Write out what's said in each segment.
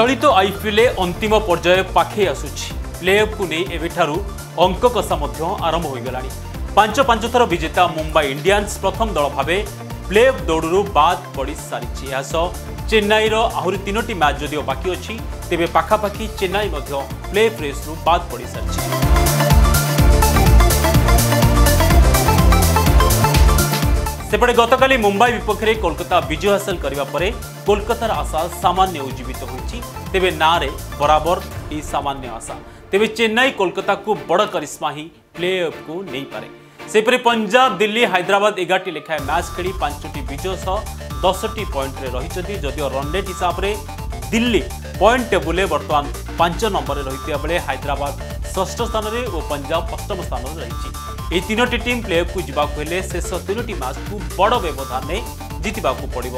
ଚଳିତ ଆଇପିଏଲ୍ରେ ଅନ୍ତିମ ପର୍ଯ୍ୟାୟ ପାଖେଇ ଆସୁଛି ପ୍ଲେ ଅଫ୍କୁ ନେଇ ଏବେଠାରୁ ଅଙ୍କ କଷା ମଧ୍ୟ ଆରମ୍ଭ ହୋଇଗଲାଣି ପାଞ୍ଚ ପାଞ୍ଚ ଥର ବିଜେତା ମୁମ୍ବାଇ ଇଣ୍ଡିଆନ୍ସ ପ୍ରଥମ ଦଳ ଭାବେ ପ୍ଲେ ଅଫ୍ ଦୌଡ଼ରୁ ବାଦ୍ ପଡ଼ି ସାରିଛି ଏହା ସହ ଚେନ୍ନାଇର ଆହୁରି ତିନୋଟି ମ୍ୟାଚ୍ ଯଦିଓ ବାକି ଅଛି ତେବେ ପାଖାପାଖି ଚେନ୍ନାଇ ମଧ୍ୟ ପ୍ଲେ ଅଫ୍ ରେସ୍ରୁ ବାଦ୍ ପଡ଼ି ସାରିଛି सेपटे गतका मुंबई विपक्ष में कोलकाता विजय हासिल करने कोलकार आशा सामान्य उज्जीवित हो तबे ना बराबर ही सामान्य आशा तेरे चेन्नई कोलकाता को बड़ करिश्मा ही प्लेअफ को नहीं पारे सेपरे पंजाब दिल्ली हैदराबाद एगार लिखाए मैच खेली पांचटी विजय सह दस टी पॉइंट रही जदिव रनडेट हिसाब से दिल्ली पॉइंट टेबुल बर्तमान पांच नंबर रही बेले हैदराबाद ष्ठ स्थान और पंजाब अष्टम स्थान रही यो तिनोट प्लेअफको जुवा शेष तिनोट म्याचको बड व्यवधान जित्वा पर्व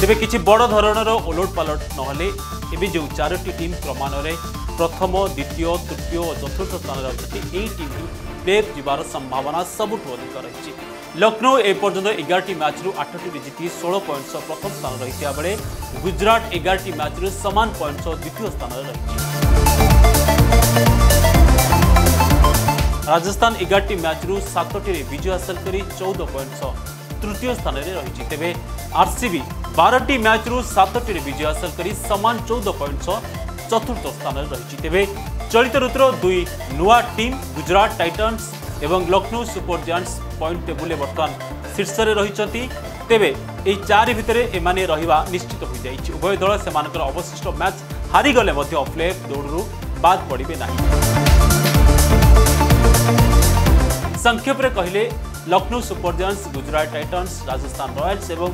त बड धर ओलटपालट नहले एउँ चारोट प्रमाणले प्रथम द्वितीय तृतीय चतुर्थ स्थान अथि यही टिम प्लेअफ जबुठु अधिक र लखनऊ ए मैच रु एघार टी आठट जिति पॉइंट पइन्टस प्रथम स्थान गुजरात रे गुजराट एघार म्याचु समान पयन्टस द्वितीय स्थान स्थानले राजान एघार मैच रु विजय हासिल हासल गरि पॉइंट पइन्टस तृतीय स्थानले रे रु बारटी म्याच्रु सजय हासल गरि समान पॉइंट पइन्टस चतुर्थ स्थान रे चलित ऋतुर दुई नू टीम गुजरात टाइटन्स এবং লখনৌ সুপর জায়ান্টস পয়েন্ট টেবুলে বর্তমান শীর্ষে রয়েছেন তেবে এই চারি ভিতরে এমানে রহবা নিশ্চিত হয়ে যাই উভয় দল সে অবশিষ্ট ম্যাচ হারিগলে প্লে অফ দৌড়ু বাদ পড়বে না সংক্ষেপে কহিলে Lucknow Super Giants Gujarat Titans Rajasthan Royals এবং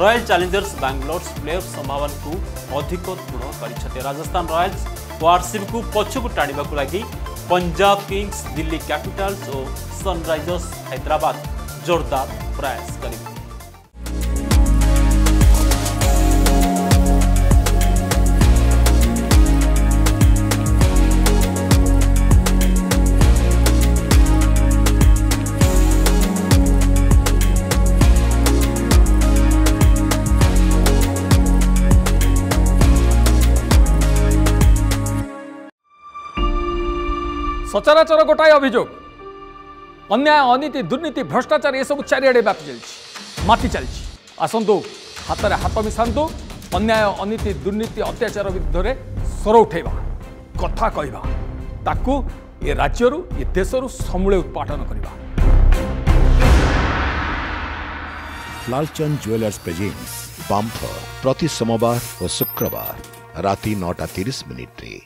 Royal Challengers Bangalores play off সম্ভাবনাকে অধিক দৃঢ় করেছেন রাজস্থান রয়্যালস ଓ ଆର୍ସିବିକୁ ପଛକୁ ଟାଣିବାକୁ ଲାଗି पंजाब किंग्स दिल्ली कैपिटल्स और सनरइजर्स हैदराबाद जोरदार प्रयास करेंगे ସଚରାଚର ଗୋଟାଏ ଅଭିଯୋଗ ଅନ୍ୟାୟ ଅନୀତି ଦୁର୍ନୀତି ଭ୍ରଷ୍ଟାଚାର ଏସବୁ ଚାରିଆଡ଼େ ବ୍ୟାପି ଚାଲିଛି ମାତି ଚାଲିଛି ଆସନ୍ତୁ ହାତରେ ହାତ ମିଶାନ୍ତୁ ଅନ୍ୟାୟ ଅନୀତି ଦୁର୍ନୀତି ଅତ୍ୟାଚାର ବିରୁଦ୍ଧରେ ସ୍ୱର ଉଠାଇବା କଥା କହିବା ତାକୁ ଏ ରାଜ୍ୟରୁ ଏ ଦେଶରୁ ସମୂଳେ ଉତ୍ପାଟନ କରିବା ଲାଲଚନ୍ଦ ଜୁଏଲର୍ସ ପ୍ରେଜେଣ୍ଟସ୍ ବାମ୍ଫ ପ୍ରତି ସୋମବାର ଓ ଶୁକ୍ରବାର ରାତି ନଅଟା ତିରିଶ ମିନିଟ୍ରେ